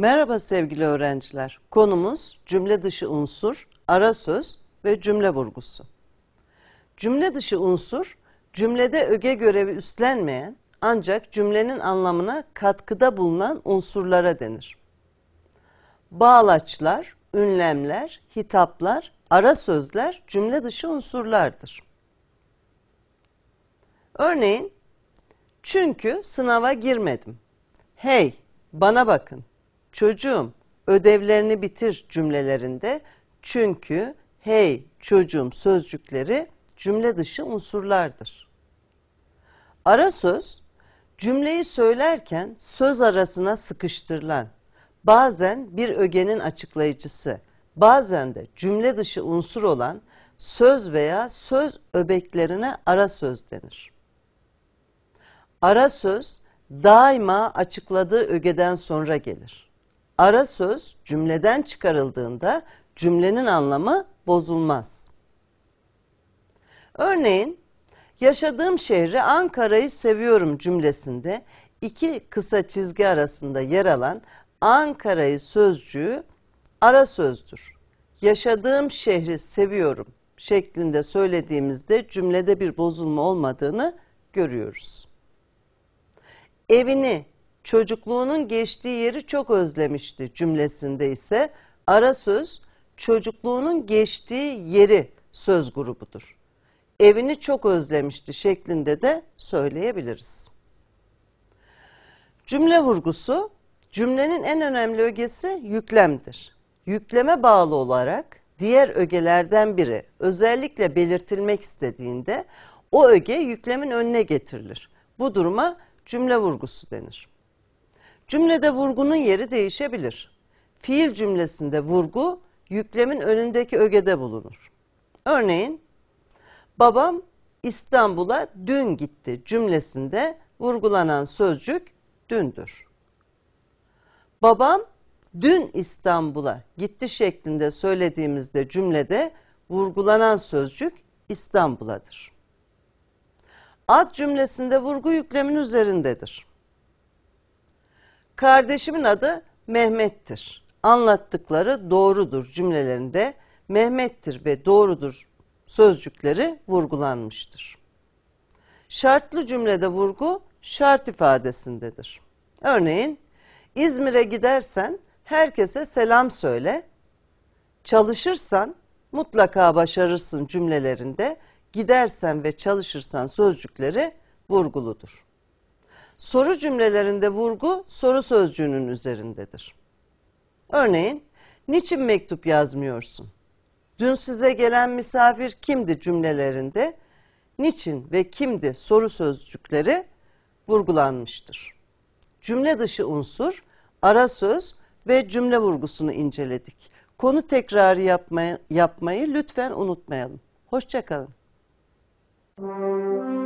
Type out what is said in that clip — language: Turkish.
Merhaba sevgili öğrenciler. Konumuz cümle dışı unsur, ara söz ve cümle vurgusu. Cümle dışı unsur, cümlede öge görevi üstlenmeyen ancak cümlenin anlamına katkıda bulunan unsurlara denir. Bağlaçlar, ünlemler, hitaplar, ara sözler cümle dışı unsurlardır. Örneğin, çünkü sınava girmedim. Hey, bana bakın. Çocuğum, ödevlerini bitir cümlelerinde çünkü, hey, çocuğum sözcükleri cümle dışı unsurlardır. Ara söz, cümleyi söylerken söz arasına sıkıştırılan, bazen bir ögenin açıklayıcısı, bazen de cümle dışı unsur olan söz veya söz öbeklerine ara söz denir. Ara söz daima açıkladığı ögeden sonra gelir. Ara söz cümleden çıkarıldığında cümlenin anlamı bozulmaz. Örneğin yaşadığım şehri Ankara'yı seviyorum cümlesinde iki kısa çizgi arasında yer alan Ankara'yı sözcüğü ara sözdür. Yaşadığım şehri seviyorum şeklinde söylediğimizde cümlede bir bozulma olmadığını görüyoruz. Evini, çocukluğunun geçtiği yeri çok özlemişti cümlesinde ise ara söz çocukluğunun geçtiği yeri söz grubudur. Evini çok özlemişti şeklinde de söyleyebiliriz. Cümle vurgusu cümlenin en önemli ögesi yüklemdir. Yükleme bağlı olarak diğer ögelerden biri özellikle belirtilmek istediğinde o öge yüklemin önüne getirilir. Bu duruma cümle vurgusu denir. Cümlede vurgunun yeri değişebilir. Fiil cümlesinde vurgu yüklemin önündeki ögede bulunur. Örneğin babam İstanbul'a dün gitti cümlesinde vurgulanan sözcük dündür. Babam dün İstanbul'a gitti şeklinde söylediğimizde cümlede vurgulanan sözcük İstanbul'adır. Ad cümlesinde vurgu yüklemin üzerindedir. Kardeşimin adı Mehmet'tir. Anlattıkları doğrudur cümlelerinde Mehmet'tir ve doğrudur sözcükleri vurgulanmıştır. Şartlı cümlede vurgu şart ifadesindedir. Örneğin İzmir'e gidersen herkese selam söyle. Çalışırsan mutlaka başarırsın cümlelerinde gidersen ve çalışırsan sözcükleri vurguludur. Soru cümlelerinde vurgu soru sözcüğünün üzerindedir. Örneğin, niçin mektup yazmıyorsun? Dün size gelen misafir kimdi cümlelerinde niçin ve kimdi soru sözcükleri vurgulanmıştır. Cümle dışı unsur, ara söz ve cümle vurgusunu inceledik. Konu tekrarı yapmayı, yapmayı lütfen unutmayalım. Hoşçakalın. Música